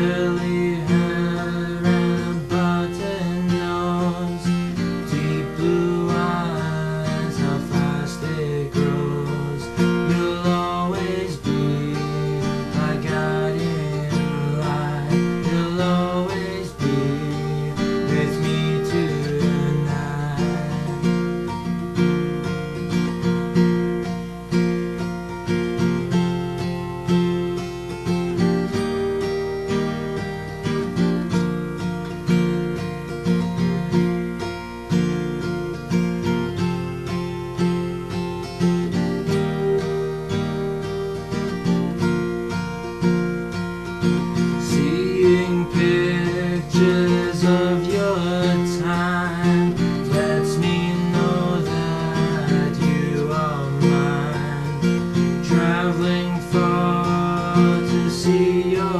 really see your